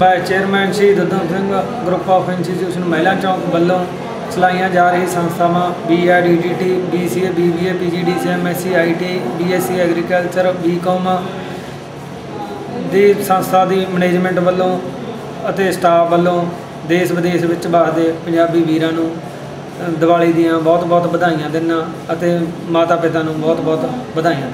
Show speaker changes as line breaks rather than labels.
Bhai chairman Shaheed Udham Singh group of institution Mehla Chowk ਵੱਲੋਂ ਚਲਾਈਆਂ ਜਾ ਰਹੀ ਸੰਸਥਾਵਾਂ BEd EDT BCA BBA PGDC MSc IT BSc agriculture BCom ਦੀ ਸੰਸਥਾ ਦੀ ਮੈਨੇਜਮੈਂਟ ਵੱਲੋਂ ਅਤੇ ਸਟਾਫ ਵੱਲੋਂ ਦੇਸ਼ ਵਿਦੇਸ਼ ਵਿੱਚ ਵਸਦੇ ਪੰਜਾਬੀ ਵੀਰਾਂ ਨੂੰ ਦੀਵਾਲੀ ਦੀਆਂ ਬਹੁਤ ਬਹੁਤ ਵਧਾਈਆਂ ਦਿੰਦਾ ਅਤੇ ਮਾਤਾ ਪਿਤਾ ਨੂੰ ਬਹੁਤ ਬਹੁਤ ਵਧਾਈਆਂ